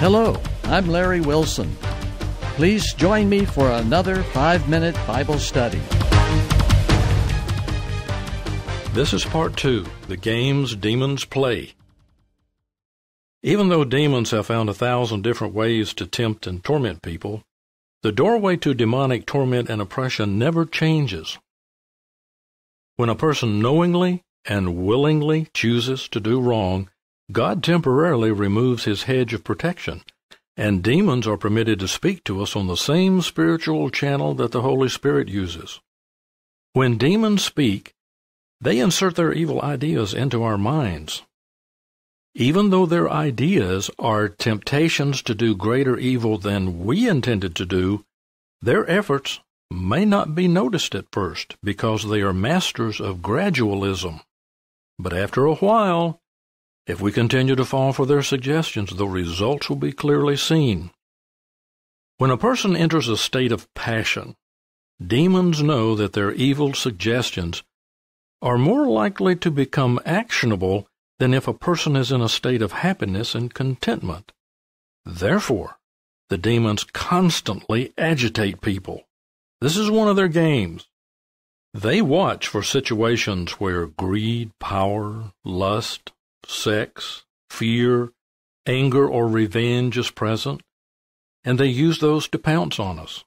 Hello, I'm Larry Wilson. Please join me for another five minute Bible study. This is part two The Games Demons Play. Even though demons have found a thousand different ways to tempt and torment people, the doorway to demonic torment and oppression never changes. When a person knowingly and willingly chooses to do wrong, God temporarily removes his hedge of protection, and demons are permitted to speak to us on the same spiritual channel that the Holy Spirit uses. When demons speak, they insert their evil ideas into our minds. Even though their ideas are temptations to do greater evil than we intended to do, their efforts may not be noticed at first because they are masters of gradualism. But after a while, if we continue to fall for their suggestions, the results will be clearly seen. When a person enters a state of passion, demons know that their evil suggestions are more likely to become actionable than if a person is in a state of happiness and contentment. Therefore, the demons constantly agitate people. This is one of their games. They watch for situations where greed, power, lust, sex, fear, anger, or revenge is present, and they use those to pounce on us.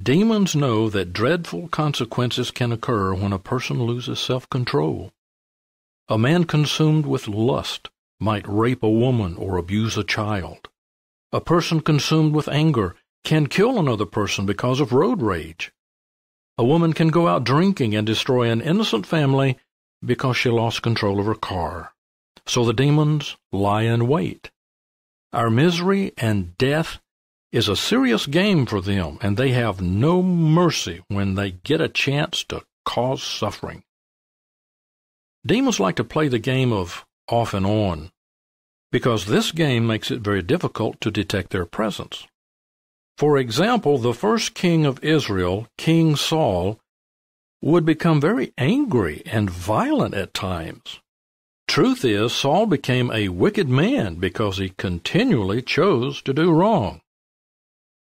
Demons know that dreadful consequences can occur when a person loses self control. A man consumed with lust might rape a woman or abuse a child. A person consumed with anger can kill another person because of road rage. A woman can go out drinking and destroy an innocent family because she lost control of her car. So the demons lie in wait. Our misery and death is a serious game for them, and they have no mercy when they get a chance to cause suffering. Demons like to play the game of off and on because this game makes it very difficult to detect their presence. For example, the first king of Israel, King Saul, would become very angry and violent at times. Truth is, Saul became a wicked man because he continually chose to do wrong.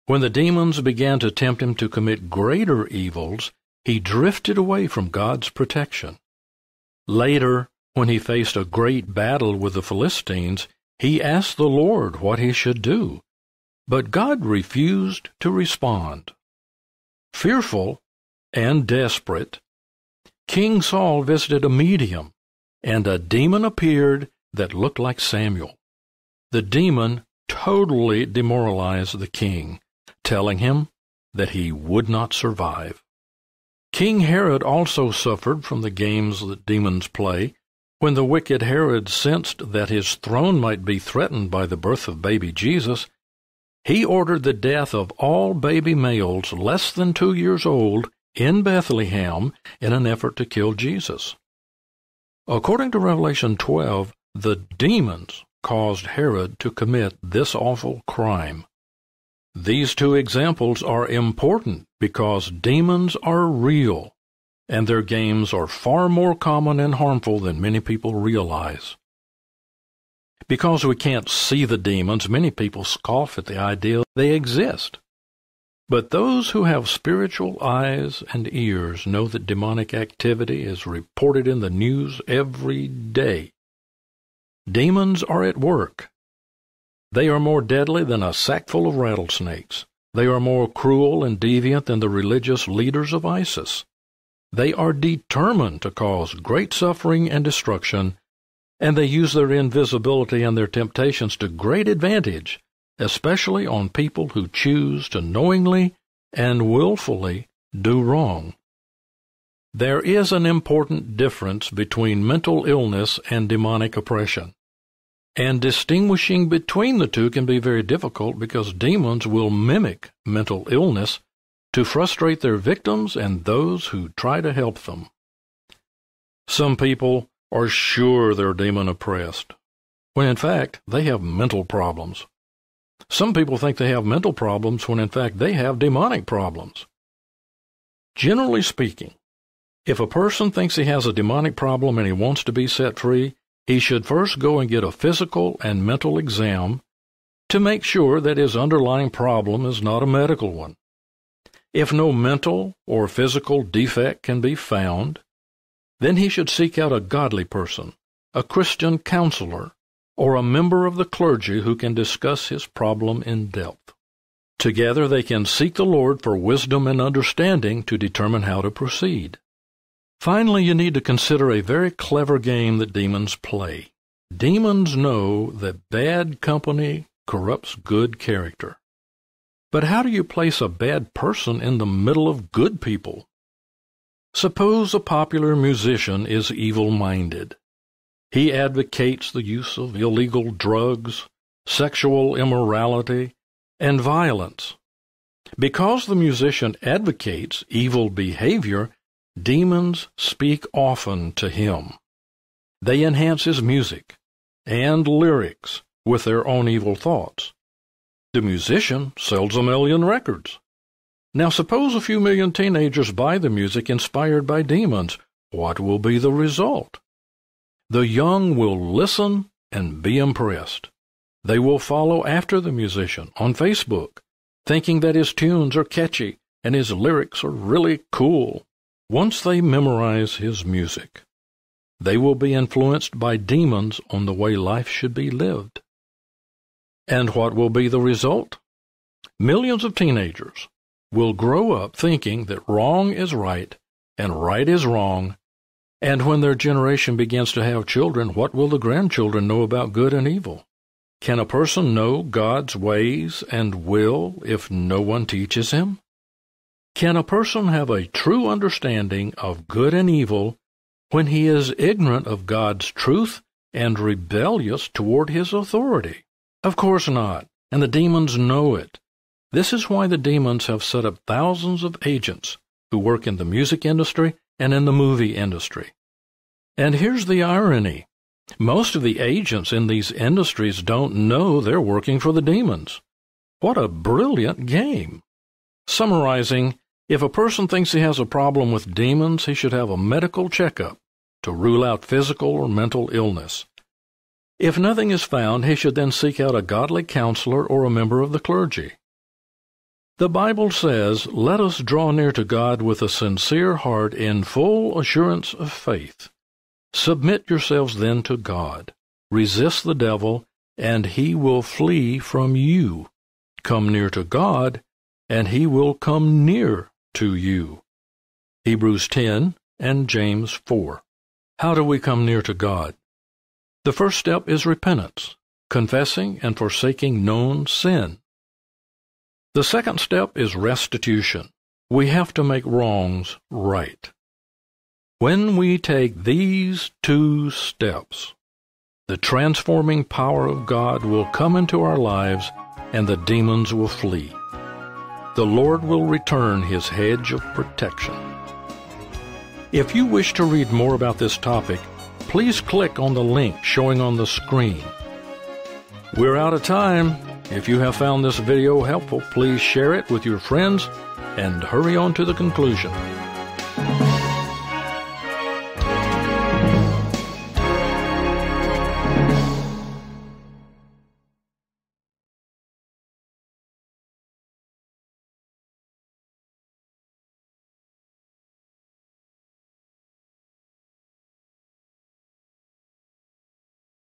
When the demons began to tempt him to commit greater evils, he drifted away from God's protection. Later, when he faced a great battle with the Philistines, he asked the Lord what he should do, but God refused to respond. Fearful and desperate, King Saul visited a medium and a demon appeared that looked like Samuel. The demon totally demoralized the king, telling him that he would not survive. King Herod also suffered from the games that demons play. When the wicked Herod sensed that his throne might be threatened by the birth of baby Jesus, he ordered the death of all baby males less than two years old in Bethlehem in an effort to kill Jesus. According to Revelation 12, the demons caused Herod to commit this awful crime. These two examples are important because demons are real, and their games are far more common and harmful than many people realize. Because we can't see the demons, many people scoff at the idea they exist. But those who have spiritual eyes and ears know that demonic activity is reported in the news every day. Demons are at work. They are more deadly than a sackful of rattlesnakes. They are more cruel and deviant than the religious leaders of ISIS. They are determined to cause great suffering and destruction, and they use their invisibility and their temptations to great advantage especially on people who choose to knowingly and willfully do wrong. There is an important difference between mental illness and demonic oppression. And distinguishing between the two can be very difficult because demons will mimic mental illness to frustrate their victims and those who try to help them. Some people are sure they're demon oppressed, when in fact they have mental problems. Some people think they have mental problems when in fact they have demonic problems. Generally speaking, if a person thinks he has a demonic problem and he wants to be set free, he should first go and get a physical and mental exam to make sure that his underlying problem is not a medical one. If no mental or physical defect can be found, then he should seek out a godly person, a Christian counselor, or a member of the clergy who can discuss his problem in depth. Together they can seek the Lord for wisdom and understanding to determine how to proceed. Finally, you need to consider a very clever game that demons play. Demons know that bad company corrupts good character. But how do you place a bad person in the middle of good people? Suppose a popular musician is evil minded. He advocates the use of illegal drugs, sexual immorality, and violence. Because the musician advocates evil behavior, demons speak often to him. They enhance his music and lyrics with their own evil thoughts. The musician sells a million records. Now suppose a few million teenagers buy the music inspired by demons. What will be the result? The young will listen and be impressed. They will follow after the musician on Facebook, thinking that his tunes are catchy and his lyrics are really cool. Once they memorize his music, they will be influenced by demons on the way life should be lived. And what will be the result? Millions of teenagers will grow up thinking that wrong is right and right is wrong and when their generation begins to have children, what will the grandchildren know about good and evil? Can a person know God's ways and will if no one teaches him? Can a person have a true understanding of good and evil when he is ignorant of God's truth and rebellious toward his authority? Of course not, and the demons know it. This is why the demons have set up thousands of agents who work in the music industry and in the movie industry. And here's the irony most of the agents in these industries don't know they're working for the demons. What a brilliant game! Summarizing, if a person thinks he has a problem with demons, he should have a medical checkup to rule out physical or mental illness. If nothing is found, he should then seek out a godly counselor or a member of the clergy. The Bible says, Let us draw near to God with a sincere heart in full assurance of faith. Submit yourselves then to God. Resist the devil, and he will flee from you. Come near to God, and he will come near to you. Hebrews 10 and James 4. How do we come near to God? The first step is repentance, confessing and forsaking known sin. The second step is restitution. We have to make wrongs right. When we take these two steps, the transforming power of God will come into our lives and the demons will flee. The Lord will return his hedge of protection. If you wish to read more about this topic, please click on the link showing on the screen. We're out of time. If you have found this video helpful, please share it with your friends and hurry on to the conclusion.